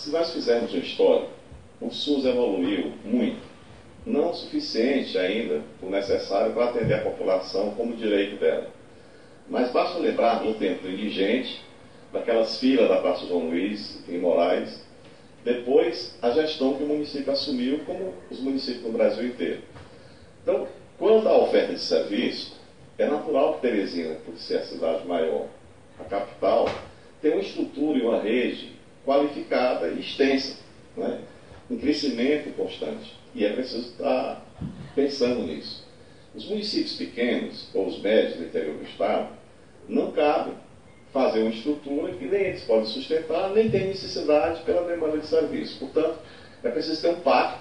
Se nós fizermos uma história, o SUS evoluiu muito, não o suficiente ainda, o necessário para atender a população como direito dela. Mas basta lembrar do tempo indigente, daquelas filas da Praça João Luiz, em Moraes, depois a gestão que o município assumiu, como os municípios no Brasil inteiro. Então, quanto à oferta de serviço, é natural que Teresina, por ser a cidade maior, a capital, tenha uma estrutura e uma rede qualificada e extensa, né? em crescimento constante. E é preciso estar pensando nisso. Os municípios pequenos, ou os médios do interior do Estado, não cabe fazer uma estrutura que nem eles podem sustentar, nem tem necessidade pela demanda de serviço. Portanto, é preciso ter um pacto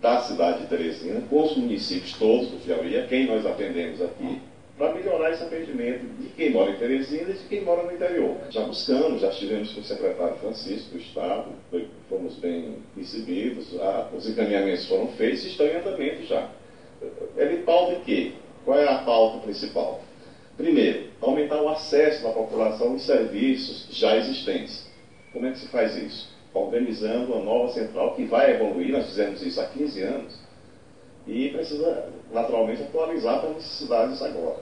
da cidade de Teresina com os municípios todos do Piauí, a quem nós atendemos aqui, para melhorar esse atendimento de quem mora em Teresina e de quem mora no interior. Já buscamos, já estivemos com o secretário Francisco do Estado, fomos bem recebidos, os encaminhamentos foram feitos e estão em andamento já. Ele pauta em quê? Qual é a pauta principal? Primeiro, aumentar o acesso da população aos serviços já existentes. Como é que se faz isso? Organizando uma nova central que vai evoluir, nós fizemos isso há 15 anos, e precisa naturalmente atualizar para as necessidades agora.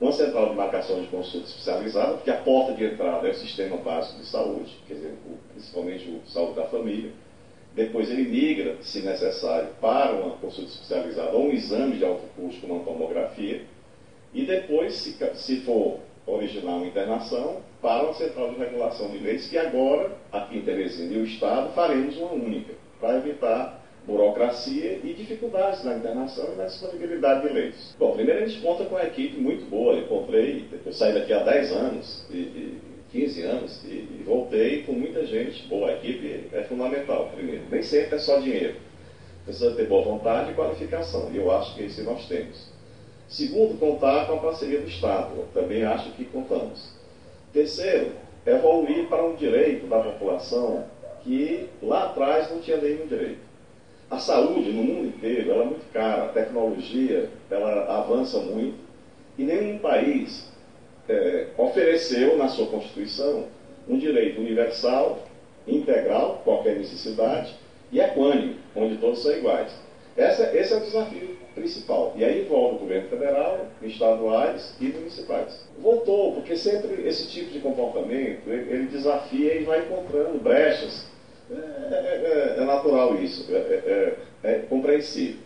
Uma central de marcação de consulta especializada, porque a porta de entrada é o sistema básico de saúde, quer dizer, principalmente o saúde da família. Depois ele migra, se necessário, para uma consulta especializada ou um exame de alto custo, como uma tomografia e depois, se, se for originar uma internação, para uma central de regulação de leitos, que agora, aqui em Teresina e o Estado, faremos uma única, para evitar burocracia dificuldades na internação e na disponibilidade de leitos. Bom, primeiro a gente conta com uma equipe muito boa. Eu comprei, eu saí daqui há 10 anos, e, e 15 anos, e, e, voltei com muita gente boa. Equipe é fundamental, primeiro. Nem sempre é só dinheiro. Precisa ter boa vontade e qualificação. E eu acho que isso nós temos. Segundo, contar com a parceria do Estado. Eu também acho que contamos. Terceiro, evoluir para um direito da população que lá atrás não tinha nenhum direito. A saúde no mundo inteiro ela é muito cara, a tecnologia ela avança muito e nenhum país é, ofereceu na sua Constituição um direito universal, integral, qualquer necessidade, e equânime, onde todos são iguais. Essa, esse é o desafio principal. E aí envolve o governo federal, estaduais e municipais. Voltou, porque sempre esse tipo de comportamento, ele, ele desafia e vai encontrando brechas. É, é, é, é natural isso, é, é, é, compreensível.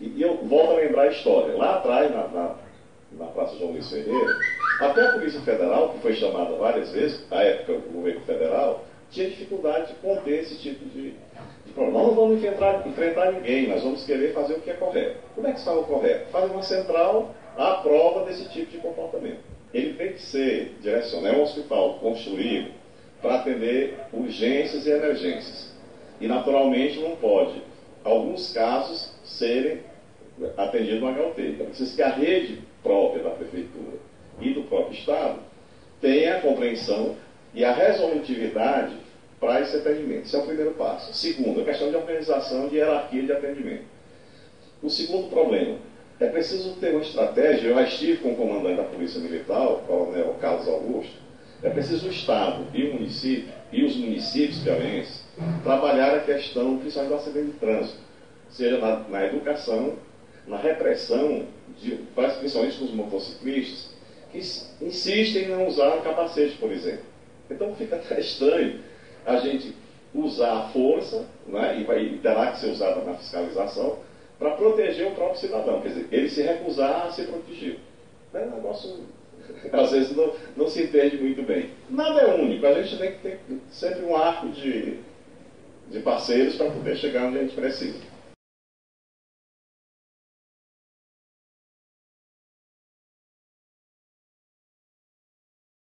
E, e, eu volto a lembrar a história. Lá atrás, na, na, na Praça João Luiz Ferreira, até a Polícia Federal, que foi chamada várias vezes, na época do governo federal, tinha dificuldade de conter esse tipo de, de problema. Nós não vamos enfrentar, enfrentar ninguém, nós vamos querer fazer o que é correto. Como é que está o correto? Fazer uma central à prova desse tipo de comportamento. Ele tem que ser direcionado, é um hospital construído para atender urgências e emergências. E, naturalmente, não pode, alguns casos, serem atendidos no HUT. Então, precisa que a rede própria da Prefeitura e do próprio Estado tenha a compreensão e a resolutividade para esse atendimento. Esse é o primeiro passo. Segundo, a questão de organização de hierarquia de atendimento. O segundo problema, é preciso ter uma estratégia, eu estive com o comandante da Polícia Militar, o coronel Carlos Augusto, é preciso o Estado e o município, e os municípios piauienses, trabalhar a questão, principalmente do acidente de trânsito, seja na, na educação, na repressão, de, principalmente com os motociclistas, que insistem em não usar capacete, por exemplo. Então fica até estranho a gente usar a força, né, e, vai, terá que ser usada na fiscalização, para proteger o próprio cidadão. Quer dizer, ele se recusar a ser protegido. É um negócio, às vezes, não, não se entende muito bem. Nada é único, a gente tem que ter sempre um arco de, de parceiros para poder chegar onde a gente precisa.